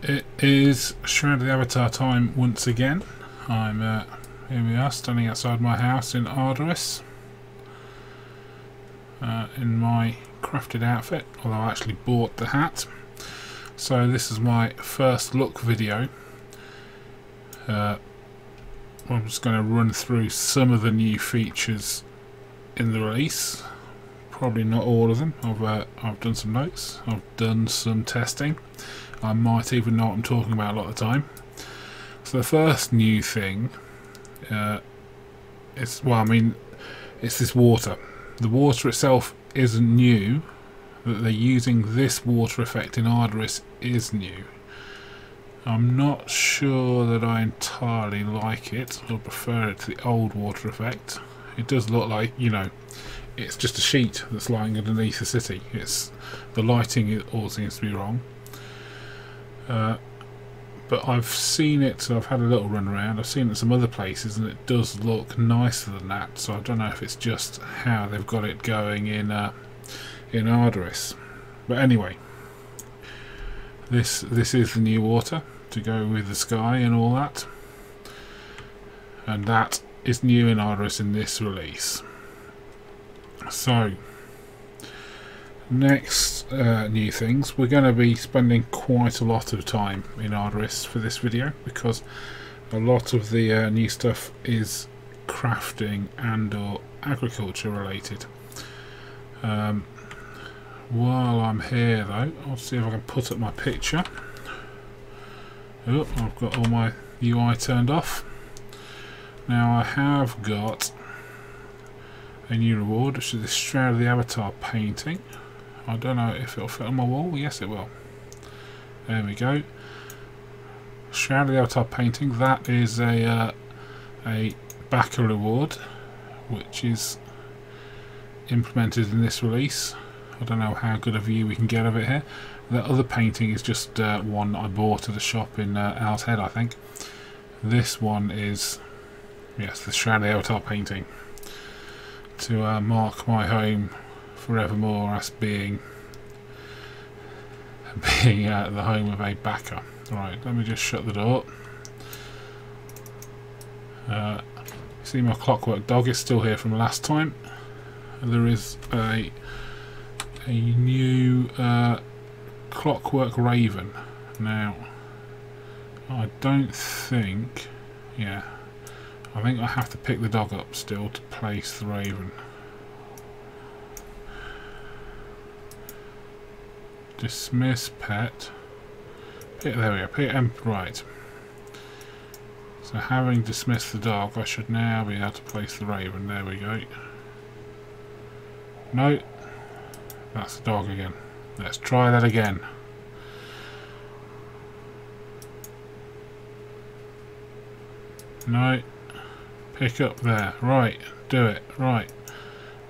It is Shroud of the Avatar time once again. I'm uh, here we are standing outside my house in Ardoris uh, in my crafted outfit, although I actually bought the hat. So this is my first look video. Uh, I'm just going to run through some of the new features in the release. Probably not all of them. I've uh, I've done some notes. I've done some testing. I might even know what I'm talking about a lot of the time. So the first new thing uh, is well, I mean, it's this water. The water itself isn't new. That they're using this water effect in Ardoris is new. I'm not sure that I entirely like it or prefer it to the old water effect. It does look like, you know, it's just a sheet that's lying underneath the city. It's The lighting all seems to be wrong. Uh, but I've seen it, I've had a little run around, I've seen it in some other places and it does look nicer than that, so I don't know if it's just how they've got it going in uh, in Ardoris. But anyway, this this is the new water to go with the sky and all that. And that is new in Ardoris in this release. So, next uh, new things, we're going to be spending quite a lot of time in Ardoris for this video because a lot of the uh, new stuff is crafting and or agriculture related. Um, while I'm here though, I'll see if I can put up my picture. Oh, I've got all my UI turned off. Now I have got a new reward, which is the Shroud of the Avatar painting. I don't know if it'll fit on my wall. Yes, it will. There we go. Shroud of the Avatar painting. That is a uh, a backer reward, which is implemented in this release. I don't know how good a view we can get of it here. The other painting is just uh, one I bought at a shop in uh, Owl's Head, I think. This one is, yes, the Shroud of the Avatar painting. To uh, mark my home forevermore as being being uh, the home of a backer. Right, let me just shut the door. Uh, see my clockwork dog is still here from last time. There is a a new uh, Clockwork Raven. Now, I don't think, yeah, I think I have to pick the dog up still to place the Raven. Dismiss pet. There we go, pick, um, right. So having dismissed the dog, I should now be able to place the Raven. There we go. No, that's the dog again. Let's try that again. No. Pick up there. Right. Do it. Right.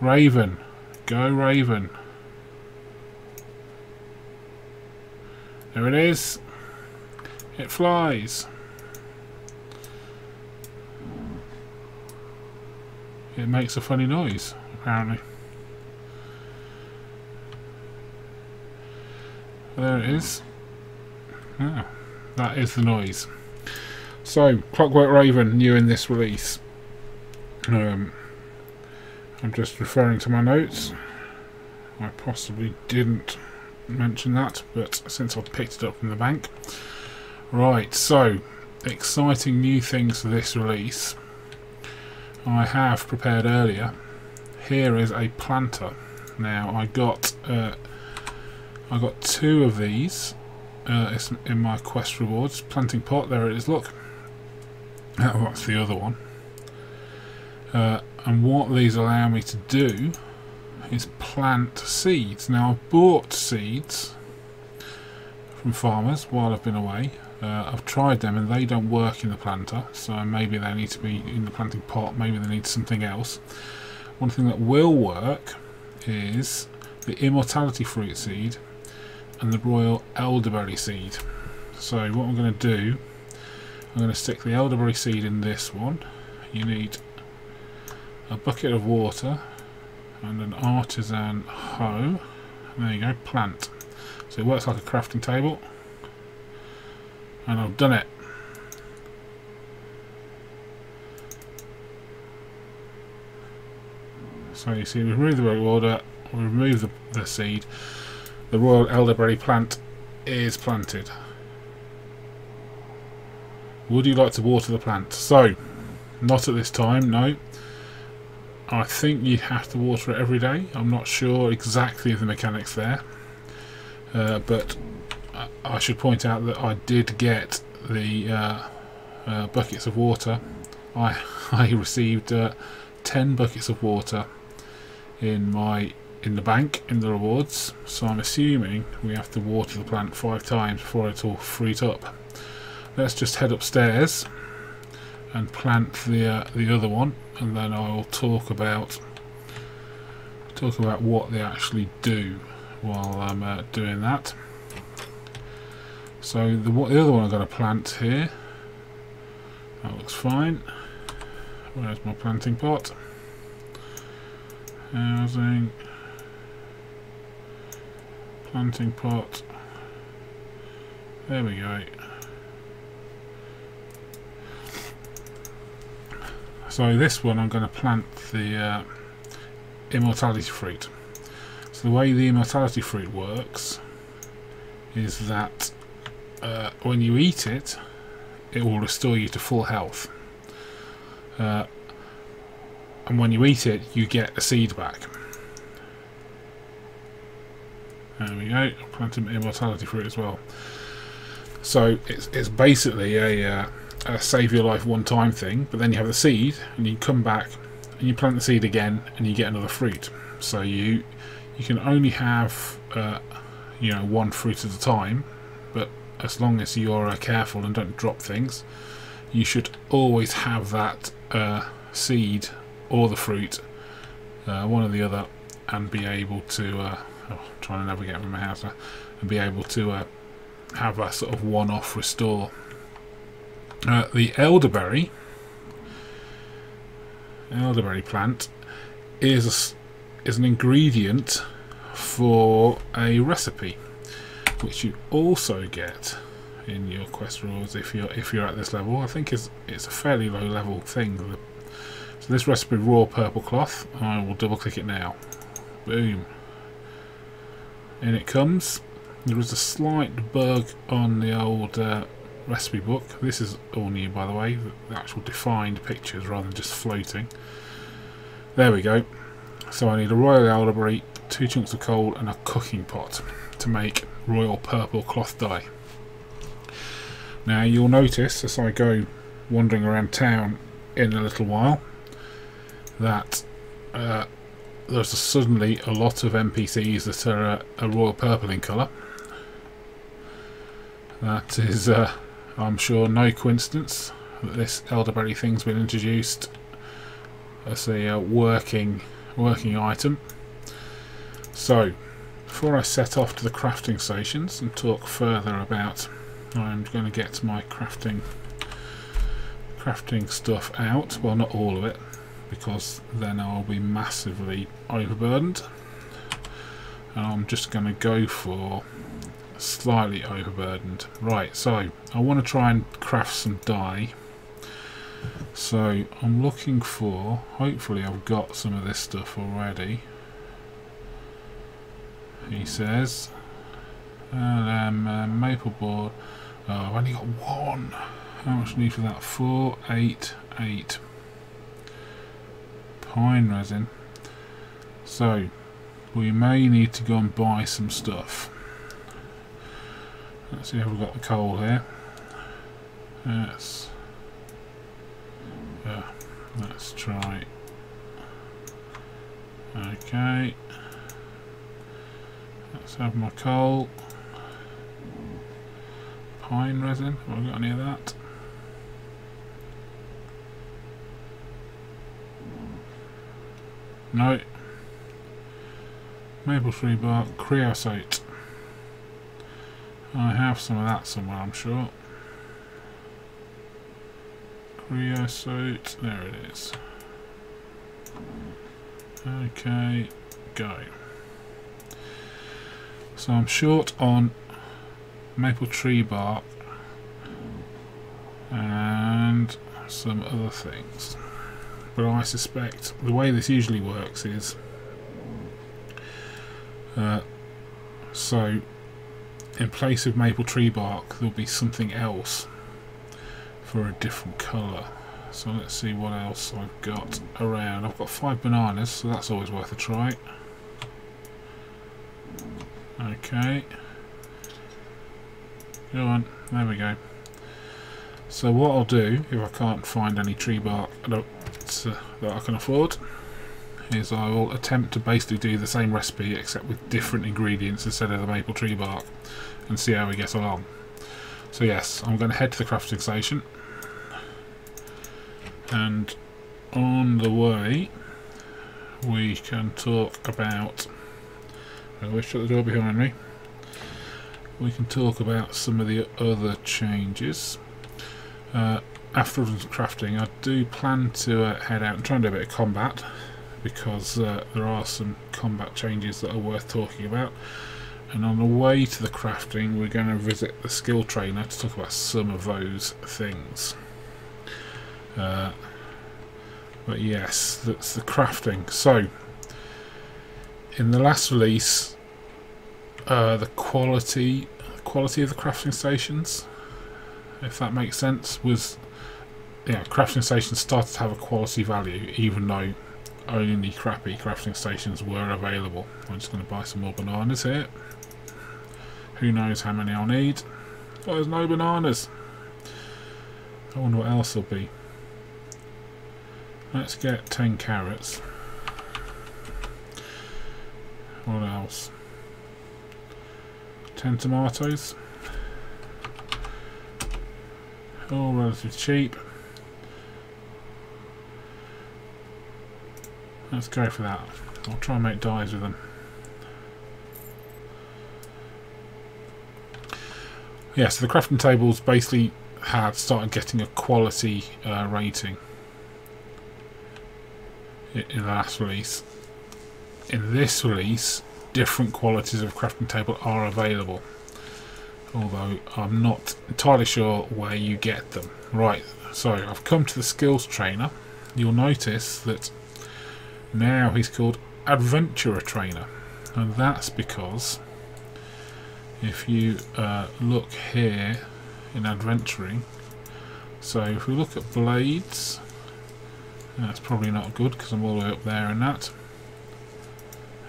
Raven. Go Raven. There it is. It flies. It makes a funny noise, apparently. There it is. Ah, that is the noise. So, Clockwork Raven, new in this release. Um, I'm just referring to my notes. I possibly didn't mention that, but since I've picked it up from the bank. Right, so, exciting new things for this release. I have prepared earlier. Here is a planter. Now, I got uh, I got two of these uh, in my quest rewards. Planting pot, there it is, look. Oh, that's the other one. Uh, and what these allow me to do is plant seeds. Now I've bought seeds from farmers while I've been away. Uh, I've tried them and they don't work in the planter, so maybe they need to be in the planting pot, maybe they need something else. One thing that will work is the immortality fruit seed and the royal elderberry seed. So what I'm going to do, I'm going to stick the elderberry seed in this one. You need a bucket of water and an artisan hoe. There you go, plant. So it works like a crafting table. And I've done it. So you see, we remove the root water, we remove the, the seed, the royal elderberry plant is planted. Would you like to water the plant? So, not at this time, no. I think you have to water it every day. I'm not sure exactly of the mechanics there. Uh, but I should point out that I did get the uh, uh, buckets of water. I, I received uh, 10 buckets of water in my in the bank in the rewards so I'm assuming we have to water the plant five times before it's all freed up let's just head upstairs and plant the uh, the other one and then I'll talk about talk about what they actually do while I'm uh, doing that. So the, the other one I've got to plant here. That looks fine. Where's my planting pot? Housing. Planting pot. There we go so this one I'm going to plant the uh, immortality fruit. So the way the immortality fruit works is that uh, when you eat it it will restore you to full health. Uh, and when you eat it you get a seed back. There we go planting immortality fruit as well. So it's, it's basically a, uh, a save your life one time thing but then you have the seed and you come back and you plant the seed again and you get another fruit so you you can only have uh, you know one fruit at a time but as long as you're uh, careful and don't drop things you should always have that uh, seed or the fruit, uh, one or the other, and be able to, uh, oh, trying to navigate from my house and be able to uh, have a sort of one-off restore. Uh, the elderberry, elderberry plant, is is an ingredient for a recipe, which you also get in your quest rules if you're if you're at this level. I think it's it's a fairly low level thing. So this recipe raw purple cloth, I will double click it now. Boom. In it comes. There is a slight bug on the old uh, recipe book. This is all new by the way, the actual defined pictures rather than just floating. There we go. So I need a royal elderberry, two chunks of coal and a cooking pot to make royal purple cloth dye. Now you'll notice as I go wandering around town in a little while that uh, there's suddenly a lot of NPCs that are uh, a royal purple in colour. That is, uh, I'm sure, no coincidence that this elderberry thing's been introduced as a uh, working working item. So, before I set off to the crafting stations and talk further about, I'm going to get my crafting crafting stuff out. Well, not all of it because then I'll be massively overburdened and I'm just going to go for slightly overburdened. Right so I want to try and craft some dye. So I'm looking for hopefully I've got some of this stuff already. He says and um, uh, maple board. Oh, I've only got one. How much need for that? Four eight eight. Pine resin. So, we may need to go and buy some stuff. Let's see if we've got the coal here. Yes. Yeah, let's try. Okay. Let's have my coal. Pine resin, have I got any of that? No. Maple tree bark, creosote. I have some of that somewhere, I'm sure. Creosote, there it is. Okay, go. So I'm short on maple tree bark and some other things. But I suspect the way this usually works is uh, so in place of maple tree bark there'll be something else for a different colour. So let's see what else I've got around. I've got five bananas, so that's always worth a try. Okay. Go on, there we go. So what I'll do, if I can't find any tree bark that uh, I can afford, is I will attempt to basically do the same recipe except with different ingredients instead of the maple tree bark and see how we get along. So yes, I'm going to head to the crafting station. And on the way we can talk about I will shut the door behind me. We can talk about some of the other changes. Uh, after crafting I do plan to uh, head out and try and do a bit of combat because uh, there are some combat changes that are worth talking about and on the way to the crafting we're going to visit the skill trainer to talk about some of those things uh, but yes, that's the crafting. So, in the last release, uh, the quality quality of the crafting stations, if that makes sense, was yeah, crafting stations started to have a quality value, even though only crappy crafting stations were available. I'm just going to buy some more bananas here. Who knows how many I'll need? Oh, there's no bananas. I wonder what else there'll be. Let's get 10 carrots. What else? 10 tomatoes. All relatively cheap. Let's go for that. I'll try and make dies with them. Yeah, so the crafting tables basically had started getting a quality uh, rating in the last release. In this release, different qualities of crafting table are available. Although I'm not entirely sure where you get them. Right, so I've come to the skills trainer. You'll notice that now he's called Adventurer Trainer. And that's because if you uh, look here in adventuring, so if we look at blades, that's probably not good because I'm all the way up there in that.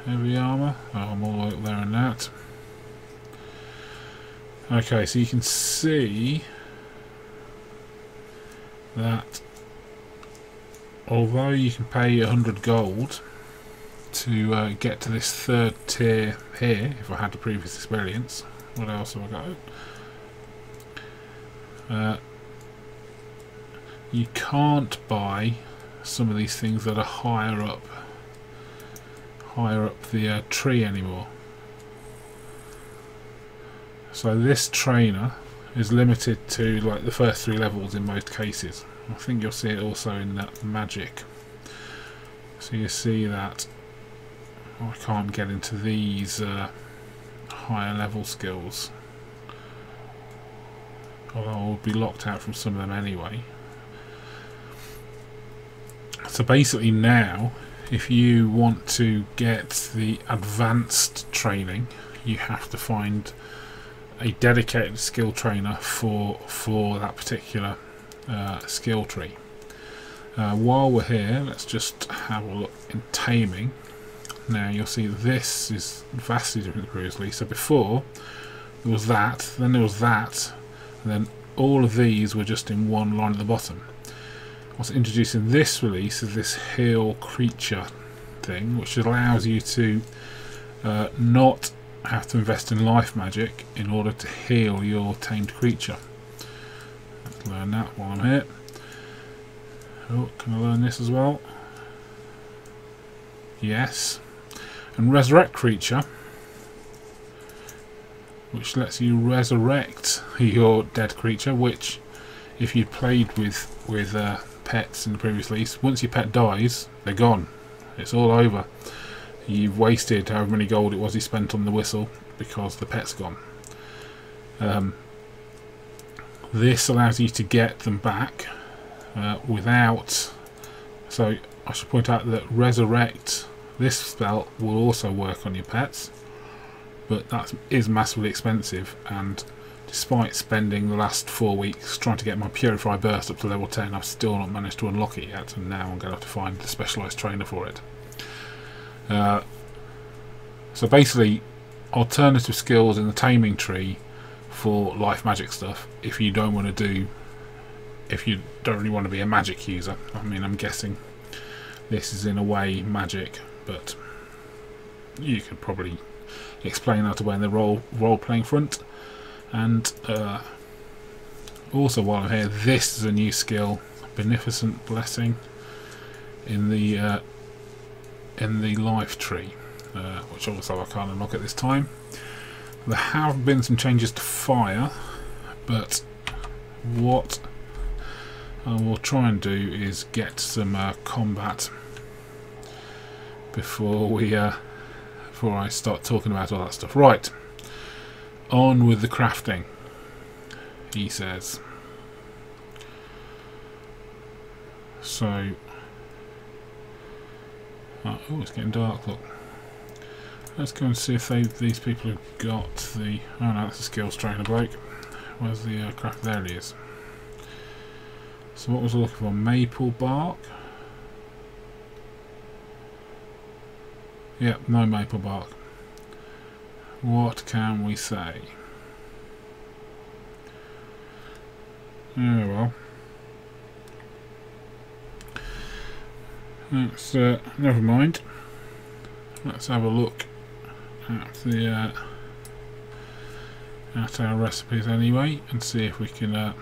Heavy armour. Oh, I'm all the way up there in that. Okay, so you can see that although you can pay 100 gold to uh, get to this third tier here, if I had the previous experience, what else have I got? Uh, you can't buy some of these things that are higher up higher up the uh, tree anymore so this trainer is limited to like the first three levels in most cases I think you'll see it also in that magic. So you see that oh, I can't get into these uh, higher level skills. Although I'll be locked out from some of them anyway. So basically now, if you want to get the advanced training, you have to find a dedicated skill trainer for for that particular uh, skill tree. Uh, while we're here, let's just have a look in taming. Now you'll see this is vastly different to previously. So before there was that, then there was that, and then all of these were just in one line at the bottom what's introduced in this release is this heal creature thing, which allows you to uh, not have to invest in life magic in order to heal your tamed creature. Learn that while I'm here. Oh, can I learn this as well? Yes. And resurrect creature, which lets you resurrect your dead creature, which if you played with with uh, pets in the previous lease, once your pet dies, they're gone. It's all over. You've wasted however many gold it was you spent on the whistle because the pet's gone. Um, This allows you to get them back uh, without. So I should point out that resurrect this spell will also work on your pets, but that is massively expensive. And despite spending the last four weeks trying to get my Purify Burst up to level 10, I've still not managed to unlock it yet. And now I'm going to have to find a specialised trainer for it. Uh, so basically, alternative skills in the taming tree for life magic stuff if you don't want to do if you don't really want to be a magic user I mean I'm guessing this is in a way magic but you could probably explain that away in the role role playing front and uh, also while I'm here this is a new skill beneficent blessing in the uh, in the life tree uh, which also I can't unlock at this time. There have been some changes to fire, but what I will try and do is get some uh, combat before we uh, before I start talking about all that stuff. Right, on with the crafting. He says. So, oh, it's getting dark. Look. Let's go and see if they, these people have got the... Oh no, that's a skills trainer bloke. Where's the uh, craft? There he is. So what was I looking for? Maple bark? Yep, no maple bark. What can we say? Oh well. Let's, uh, never mind. Let's have a look at the uh, at our recipes anyway and see if we can uh,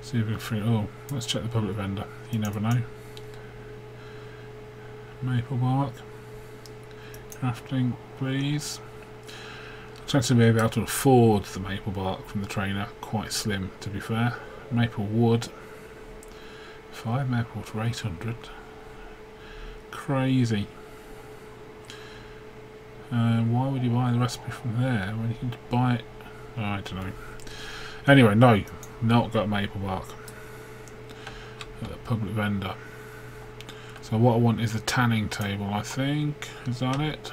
see if we can free oh let's check the public vendor. You never know. Maple bark. Crafting please. Chance to be able to afford the maple bark from the trainer. Quite slim to be fair. Maple wood. 5 maple for 800 crazy uh, why would you buy the recipe from there when you can just buy it? Oh, I don't know. Anyway, no, not got maple bark. Got a public vendor. So what I want is the tanning table, I think. Is that it?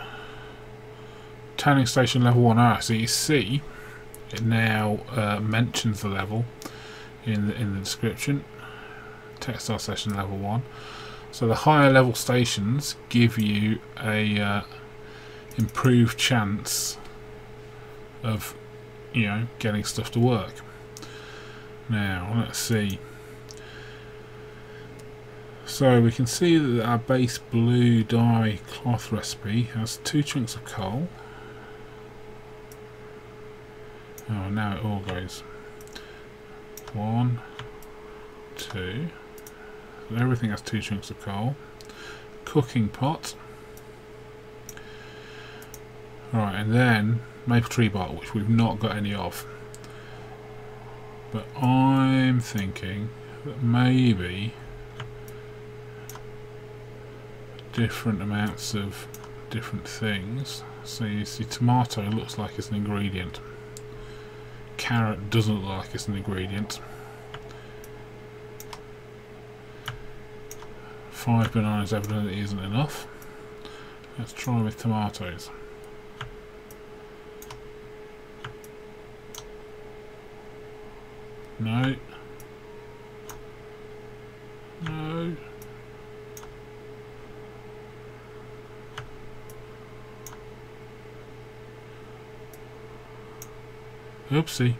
Tanning station level 1. Ah, so you see, it now uh, mentions the level in the, in the description. Textile station level 1. So the higher level stations give you a... Uh, improved chance of you know getting stuff to work. Now let's see. So we can see that our base blue dye cloth recipe has two chunks of coal. Oh now it all goes. One two. Everything has two chunks of coal. Cooking pot Right, and then maple tree bark, which we've not got any of. But I'm thinking that maybe different amounts of different things. So you see tomato looks like it's an ingredient. Carrot doesn't look like it's an ingredient. Five bananas evidently isn't enough. Let's try with tomatoes. No. No. Oopsie.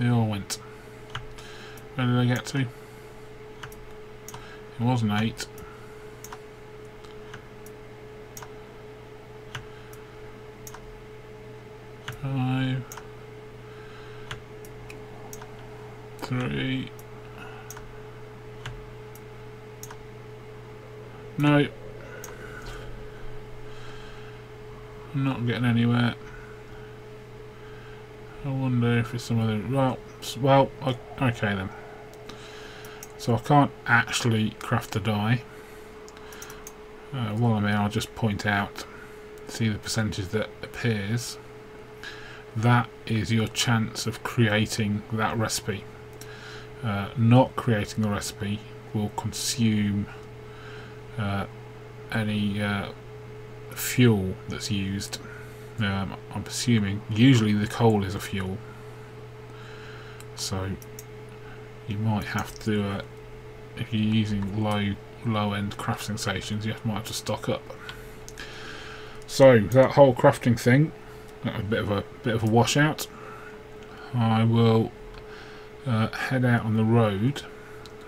They all went. Where did I get to? It wasn't eight. Five. Three. No. I'm not getting anywhere. I wonder if it's some other... Well, well, okay then. So I can't actually craft the dye. Uh, while I'm here, I'll just point out, see the percentage that appears. that is your chance of creating that recipe. Uh, not creating a recipe will consume uh, any uh, fuel that's used. Um, I'm assuming usually the coal is a fuel, so you might have to, if you're using low low end crafting stations, you might have to stock up. So that whole crafting thing, a bit of a bit of a washout. I will uh, head out on the road.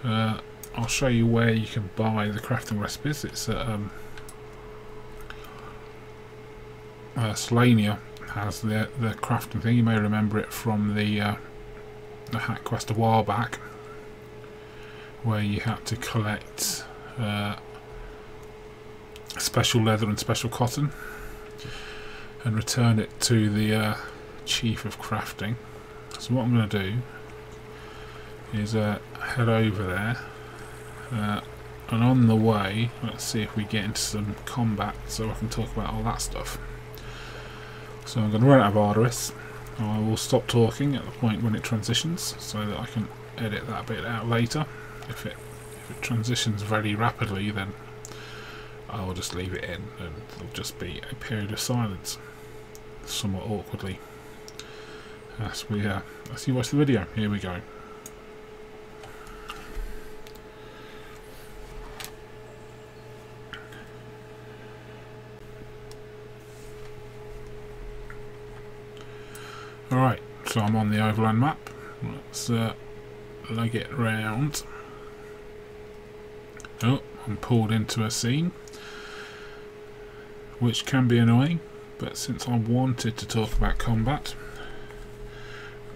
Uh, I'll show you where you can buy the crafting recipes. It's at um, uh, Selenia has the the crafting thing. You may remember it from the uh, the hack quest a while back, where you had to collect uh, special leather and special cotton and return it to the uh, chief of crafting. So what I'm going to do is uh, head over there uh, and on the way let's see if we get into some combat so I can talk about all that stuff. So I'm going to run out of Ardoris. I will stop talking at the point when it transitions so that I can edit that bit out later. If it, if it transitions very rapidly then I will just leave it in and it'll just be a period of silence somewhat awkwardly as we uh, as you watch the video. Here we go. Alright, so I'm on the overland map. Let's uh, leg it round. Oh, I'm pulled into a scene, which can be annoying but since I wanted to talk about combat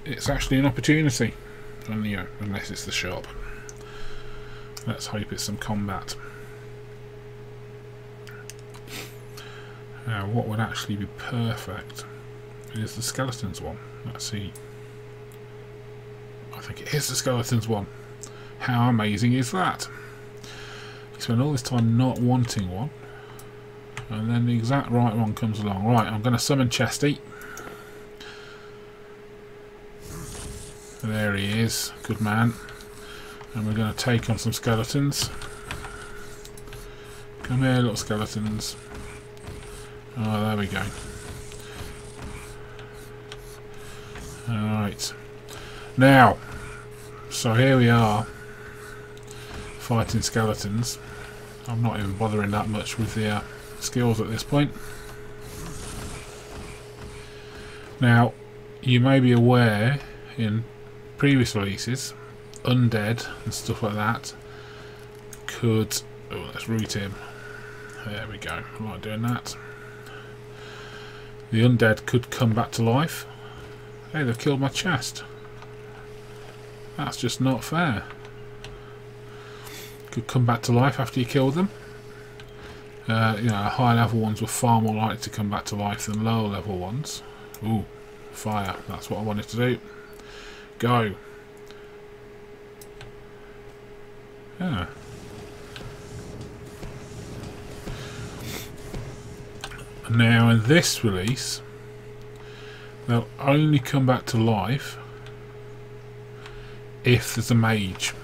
it's actually an opportunity unless it's the shop let's hope it's some combat now what would actually be perfect is the skeletons one let's see I think it is the skeletons one how amazing is that you spend all this time not wanting one and then the exact right one comes along. Right, I'm going to summon Chesty. There he is, good man. And we're going to take on some skeletons. Come here, little skeletons. Oh, there we go. Alright. Now, so here we are, fighting skeletons. I'm not even bothering that much with the uh, skills at this point. Now, you may be aware in previous releases, undead and stuff like that could. Oh, let's root him. There we go. I'm not doing that. The undead could come back to life. Hey, they've killed my chest. That's just not fair. Could come back to life after you kill them. Uh, you know, high level ones were far more likely to come back to life than lower level ones. Ooh, fire. That's what I wanted to do. Go. Yeah. Now in this release, they'll only come back to life if there's a mage.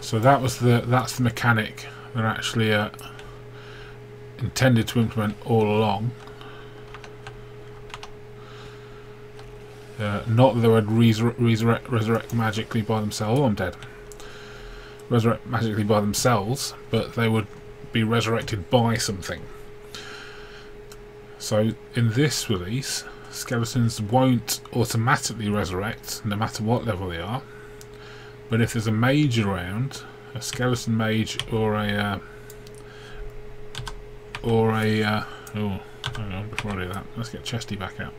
So that was the that's the mechanic. They're actually uh, intended to implement all along. Uh, not that they would resur resurrect, resurrect magically by themselves. Oh, I'm dead. Resurrect magically by themselves, but they would be resurrected by something. So in this release, skeletons won't automatically resurrect, no matter what level they are. But if there's a mage around, a skeleton mage or a uh, or a uh, oh hang on before I do that let's get Chesty back out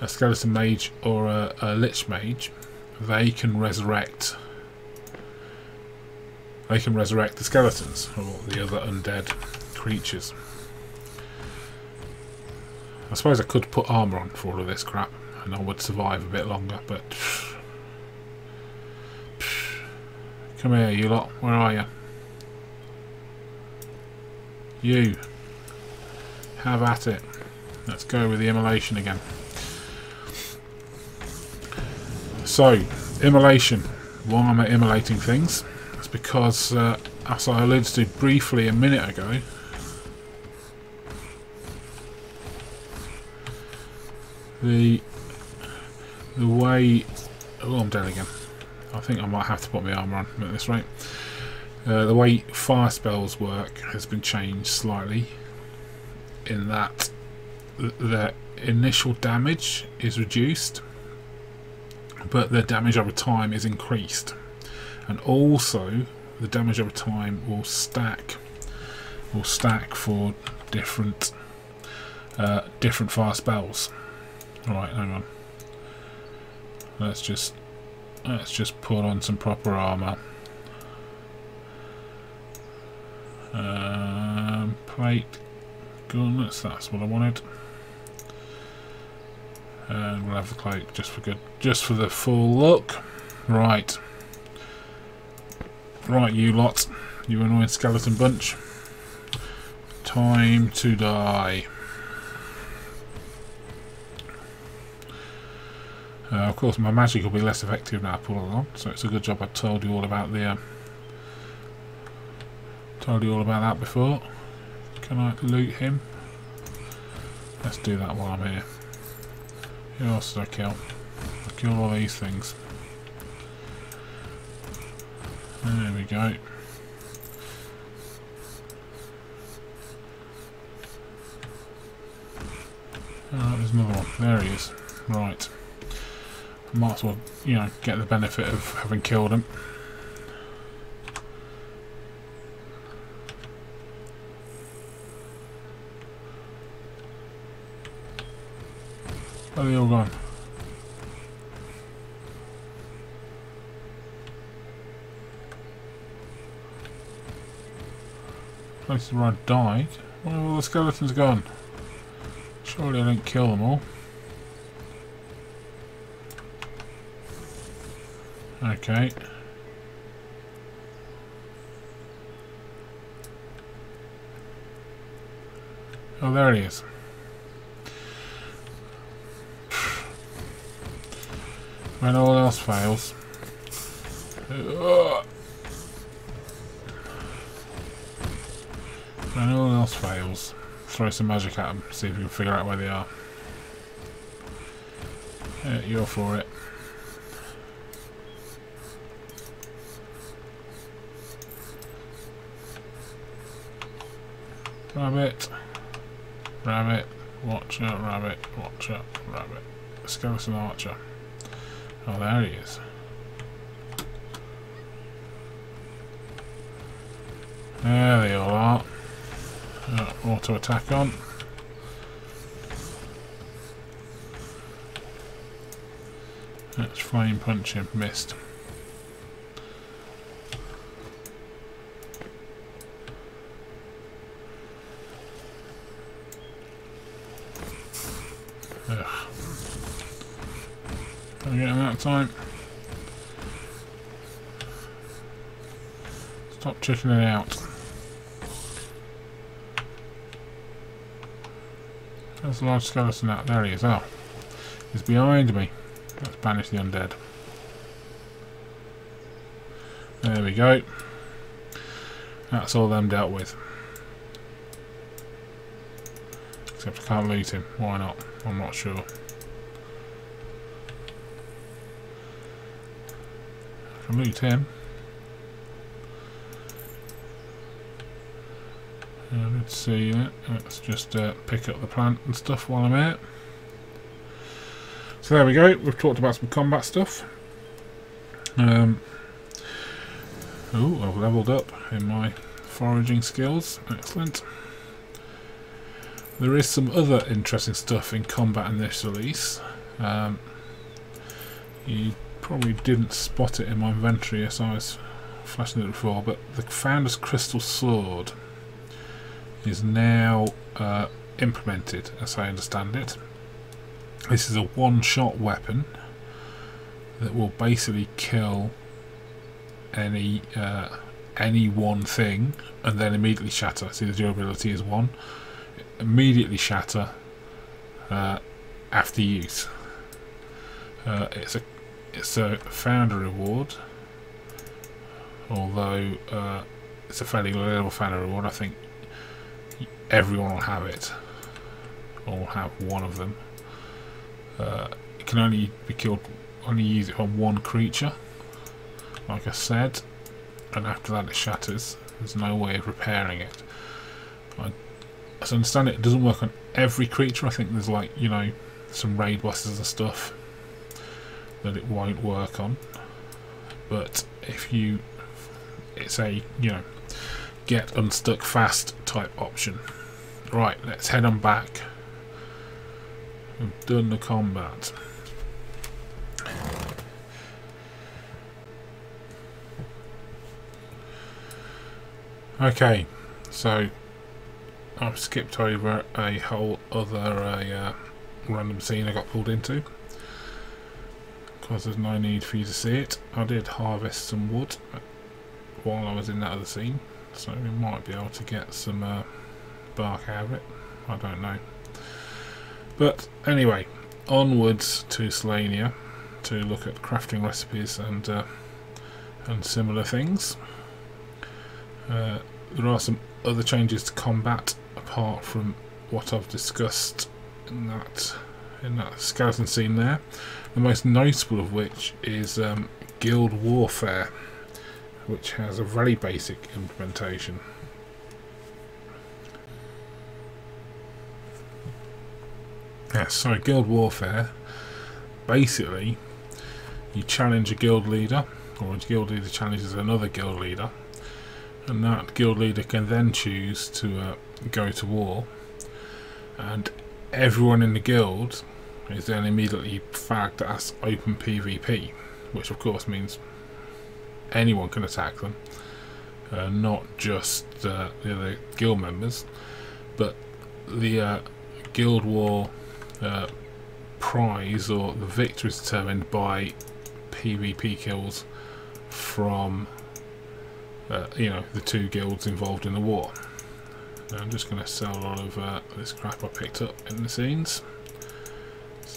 a skeleton mage or a, a lich mage they can resurrect they can resurrect the skeletons or the other undead creatures I suppose I could put armour on for all of this crap and I would survive a bit longer but come here you lot where are you you. Have at it. Let's go with the immolation again. So, immolation. Why am I immolating things? It's because, uh, as I alluded to briefly a minute ago, the the way... Oh, I'm dead again. I think I might have to put my armour on at this rate. Uh, the way fire spells work has been changed slightly in that the initial damage is reduced but the damage over time is increased and also the damage over time will stack will stack for different uh, different fire spells alright hang on. Let's just let's just put on some proper armour. Um, plate guns that's what I wanted. And we'll have the cloak just for good just for the full look. Right. Right you lot. You annoying skeleton bunch. Time to die uh, of course my magic will be less effective now I pull along so it's a good job I told you all about the uh, told you all about that before can I loot him let's do that while I'm here who else did I kill? I killed all these things. There we go. Oh, there's another one. There he is. Right. Might as well, you know, get the benefit of having killed him. Where are they all gone? Places where I died? Where have all the skeletons gone? Surely I didn't kill them all. Okay. Oh, there he is. When all else fails. When all else fails, throw some magic at them, see if you can figure out where they are. You're for it. Rabbit. Rabbit. Watch out, rabbit. Watch out, rabbit. Skeleton archer. Oh, there he is. There they all are. Uh, auto attack on. Let's flame punch him. Missed. Time. Stop checking it out. There's a large skeleton out there he is. Oh. He's behind me. Let's banish the undead. There we go. That's all them dealt with. Except I can't loot him. Why not? I'm not sure. Loot him. Uh, let's see, uh, let's just uh, pick up the plant and stuff while I'm here. So there we go, we've talked about some combat stuff. Um, oh, I've leveled up in my foraging skills, excellent. There is some other interesting stuff in combat in this release. Um, you probably didn't spot it in my inventory as I was flashing it before, but the Founder's Crystal Sword is now uh, implemented, as I understand it. This is a one-shot weapon that will basically kill any uh, any one thing and then immediately shatter. See the durability is one. Immediately shatter uh, after use. Uh, it's a it's a founder reward, although uh, it's a fairly little founder reward. I think everyone will have it, or will have one of them. Uh, it can only be killed, only use it on one creature, like I said, and after that it shatters. There's no way of repairing it. I, as I understand it, it doesn't work on every creature. I think there's like, you know, some raid bosses and stuff that it won't work on. But if you, it's a, you know, get unstuck fast type option. Right, let's head on back. We've done the combat. Okay, so I've skipped over a whole other uh, random scene I got pulled into because there's no need for you to see it. I did harvest some wood while I was in that other scene, so we might be able to get some uh, bark out of it. I don't know. But anyway, onwards to Selenia to look at crafting recipes and uh, and similar things. Uh, there are some other changes to combat apart from what I've discussed in that in that skeleton scene there. The most notable of which is um, Guild Warfare, which has a very basic implementation. Yeah, so Guild Warfare, basically, you challenge a guild leader, or a guild leader challenges another guild leader, and that guild leader can then choose to uh, go to war and everyone in the guild is then immediately flagged as open PvP which of course means anyone can attack them uh, not just uh, the other guild members but the uh, guild war uh, prize or the victory is determined by PvP kills from uh, you know, the two guilds involved in the war. Now I'm just going to sell all of uh, this crap I picked up in the scenes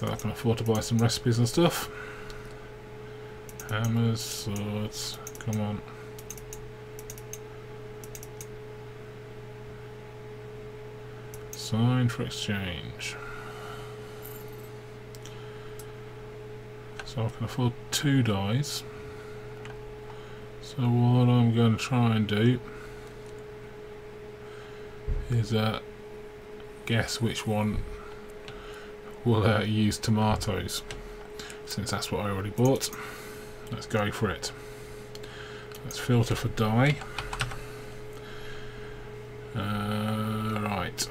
so I can afford to buy some recipes and stuff. Hammers, swords, come on. Sign for exchange. So I can afford two dyes. So what I'm going to try and do is uh, guess which one will uh, use tomatoes since that's what I already bought. Let's go for it. Let's filter for dye. Uh, right.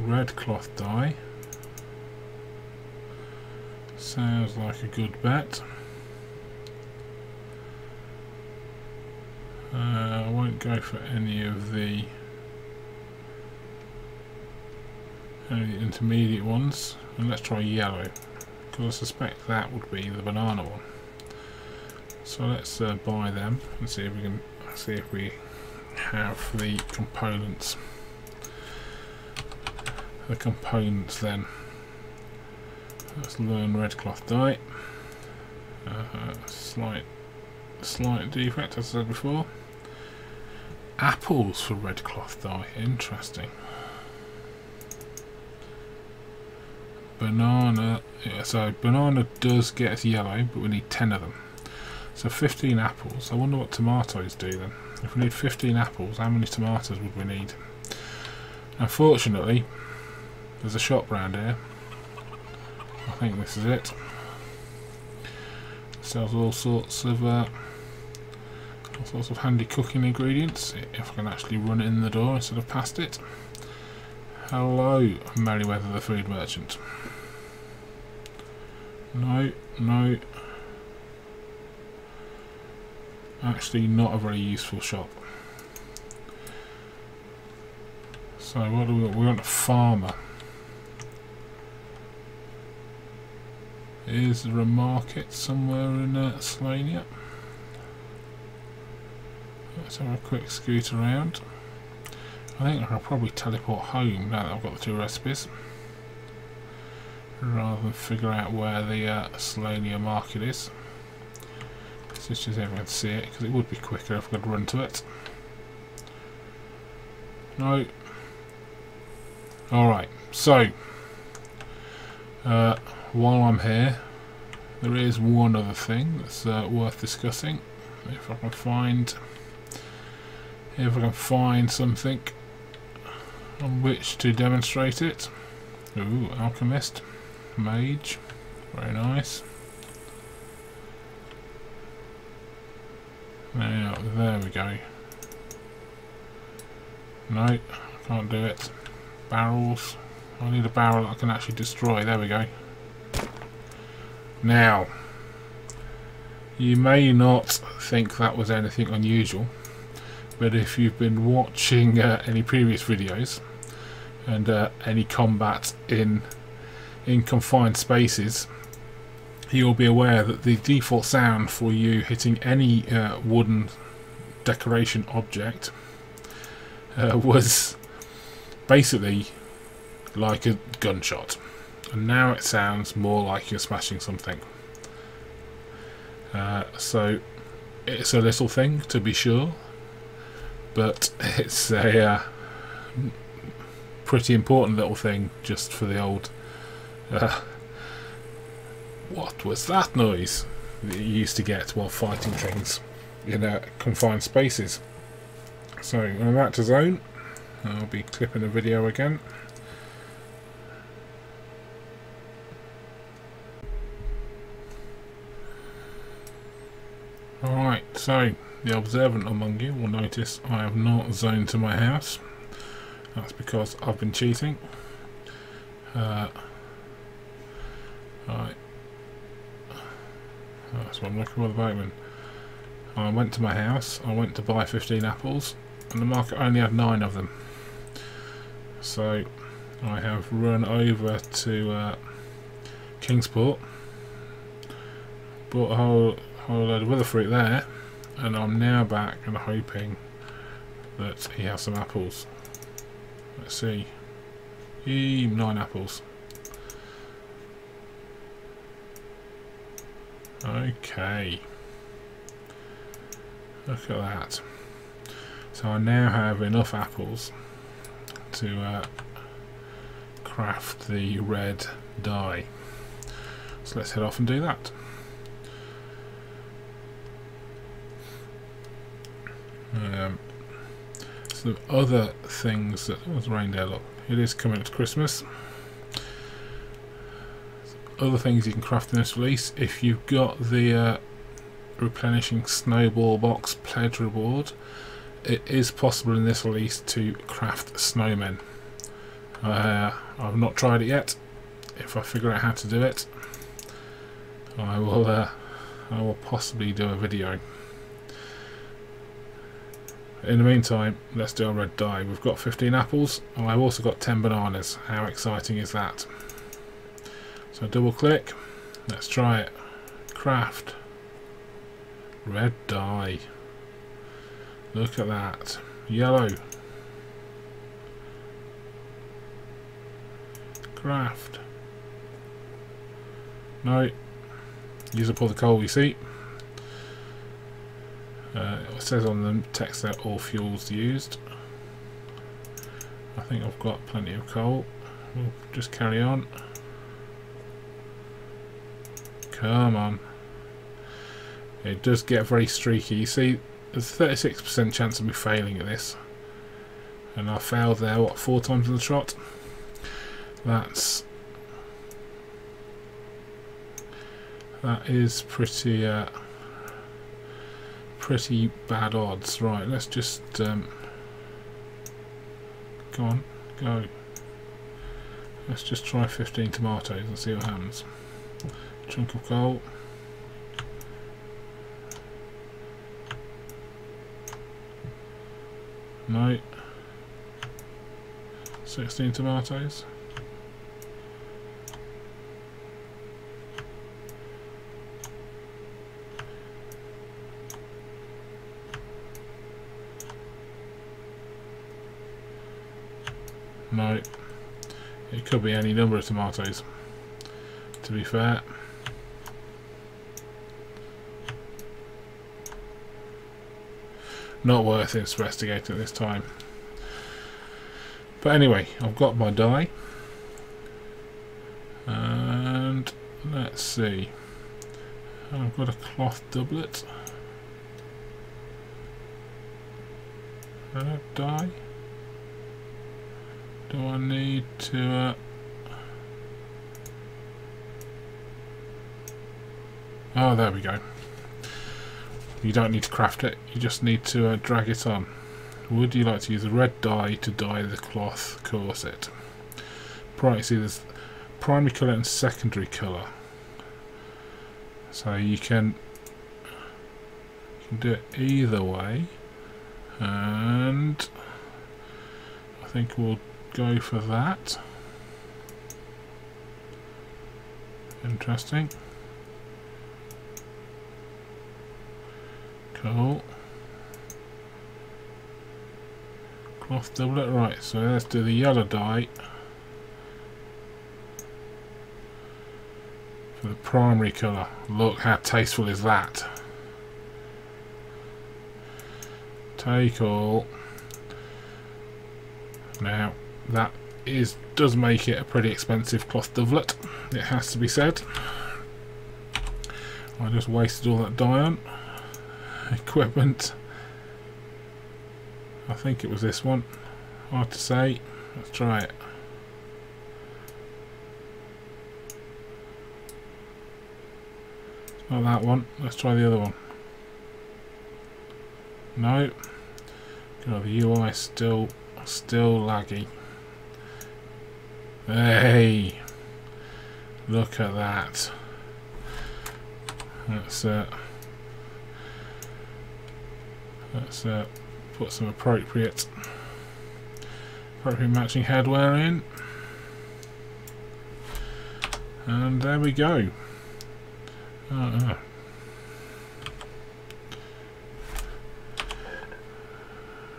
Red cloth dye. Sounds like a good bet. Uh, I won't go for any of the the intermediate ones and let's try yellow because I suspect that would be the banana one so let's uh, buy them and see if we can see if we have the components the components then let's learn red cloth dye uh, slight slight defect as I said before apples for red cloth dye. Interesting. Banana. Yeah, so banana does get us yellow, but we need 10 of them. So 15 apples. I wonder what tomatoes do then. If we need 15 apples, how many tomatoes would we need? Unfortunately, there's a shop round here. I think this is it. Sells all sorts of uh, all sorts of handy cooking ingredients if I can actually run it in the door instead of past it. Hello, Merryweather the food merchant. No, no. Actually not a very useful shop. So what do we want? We want a farmer. Is there a market somewhere in uh, Selenia? Let's have a quick scoot around. I think I'll probably teleport home now that I've got the two recipes. Rather than figure out where the uh, Selenia market is. It's just so everyone see it, because it would be quicker if I could run to it. No. Alright, so uh, while I'm here, there is one other thing that's uh, worth discussing. If I can find, if I can find something on which to demonstrate it. Ooh, alchemist, mage, very nice. Now, there we go. No, can't do it. Barrels. I need a barrel I can actually destroy. There we go. Now, you may not think that was anything unusual, but if you've been watching uh, any previous videos and uh, any combat in in confined spaces, you'll be aware that the default sound for you hitting any uh, wooden decoration object uh, was basically like a gunshot. And now it sounds more like you're smashing something. Uh, so it's a little thing to be sure but it's a uh, pretty important little thing just for the old uh, what was that noise that you used to get while fighting things in uh, confined spaces so I'm about to zone I'll be clipping a video again Alright, so the observant among you will notice I have not zoned to my house. That's because I've been cheating. Uh, right. That's what I'm looking for the boatman. I went to my house, I went to buy 15 apples, and the market only had 9 of them. So I have run over to uh, Kingsport, bought a whole whole load of other fruit there and I'm now back and hoping that he has some apples let's see Eee, nine apples okay look at that so I now have enough apples to uh, craft the red dye so let's head off and do that Um, some other things that was rained out. Look, it is coming up to Christmas. Other things you can craft in this release. If you've got the uh, replenishing snowball box pledge reward, it is possible in this release to craft snowmen. Uh, I've not tried it yet. If I figure out how to do it, I will. Uh, I will possibly do a video. In the meantime, let's do our red dye. We've got 15 apples, and I've also got 10 bananas. How exciting is that? So double click, let's try it. Craft. Red dye. Look at that. Yellow. Craft. No. Use up all the coal, we see. Uh, it says on the text that all fuels used. I think I've got plenty of coal. We'll just carry on. Come on. It does get very streaky. You see, there's a 36% chance of me failing at this. And I failed there, what, four times in the trot? That's... That is pretty... Uh, pretty bad odds. Right, let's just um, go on, go. Let's just try 15 tomatoes and see what happens. Chunk of coal. No. 16 tomatoes. No. It could be any number of tomatoes, to be fair. Not worth investigating at this time. But anyway, I've got my dye. And let's see. I've got a cloth doublet. Uh, dye. Do I need to... Uh, oh, there we go. You don't need to craft it, you just need to uh, drag it on. Would you like to use red dye to dye the cloth corset? Right, see there's primary colour and secondary colour. So you can, you can do it either way. And I think we'll go for that. Interesting. Cool. Cloth doublet, right, so let's do the yellow dye. For the primary colour. Look how tasteful is that. Take all. Now, that is does make it a pretty expensive cloth doublet, it has to be said. I just wasted all that dye on. Equipment. I think it was this one. Hard to say. Let's try it. It's not that one. Let's try the other one. No. God, the UI still still laggy. Hey, look at that. That's it. uh, let's uh, put some appropriate appropriate matching headwear in, and there we go. Uh -uh.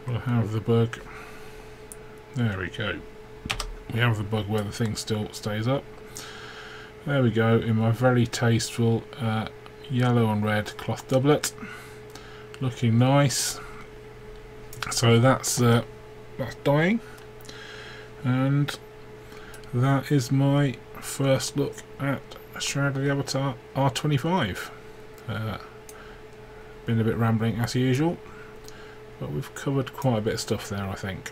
We'll have the bug. There we go we have the bug where the thing still stays up. There we go, in my very tasteful uh, yellow and red cloth doublet. Looking nice. So that's uh, that's dyeing And that is my first look at Shroud of the Avatar R25. Uh, been a bit rambling as usual, but we've covered quite a bit of stuff there I think.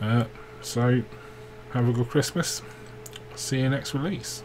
Uh, so have a good Christmas. See you next release.